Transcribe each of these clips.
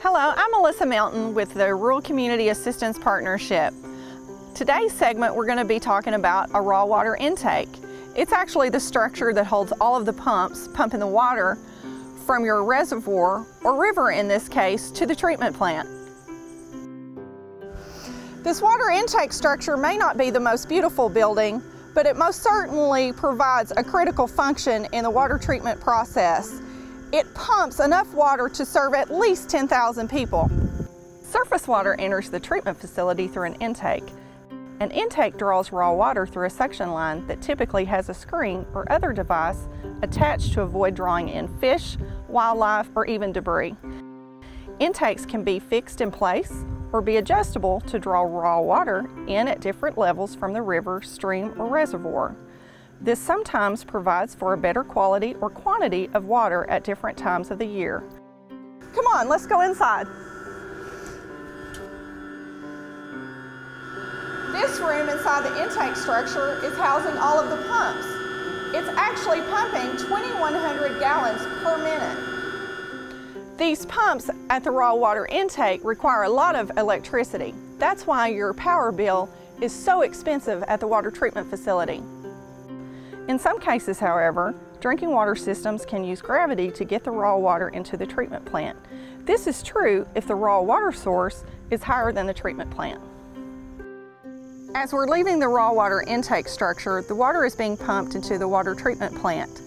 Hello, I'm Melissa Melton with the Rural Community Assistance Partnership. Today's segment we're going to be talking about a raw water intake. It's actually the structure that holds all of the pumps pumping the water from your reservoir, or river in this case, to the treatment plant. This water intake structure may not be the most beautiful building, but it most certainly provides a critical function in the water treatment process. It pumps enough water to serve at least 10,000 people. Surface water enters the treatment facility through an intake. An intake draws raw water through a suction line that typically has a screen or other device attached to avoid drawing in fish, wildlife, or even debris. Intakes can be fixed in place or be adjustable to draw raw water in at different levels from the river, stream, or reservoir. This sometimes provides for a better quality or quantity of water at different times of the year. Come on, let's go inside. This room inside the intake structure is housing all of the pumps. It's actually pumping 2,100 gallons per minute. These pumps at the raw water intake require a lot of electricity. That's why your power bill is so expensive at the water treatment facility. In some cases, however, drinking water systems can use gravity to get the raw water into the treatment plant. This is true if the raw water source is higher than the treatment plant. As we're leaving the raw water intake structure, the water is being pumped into the water treatment plant,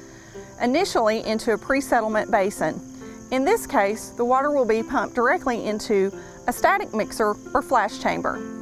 initially into a pre-settlement basin. In this case, the water will be pumped directly into a static mixer or flash chamber.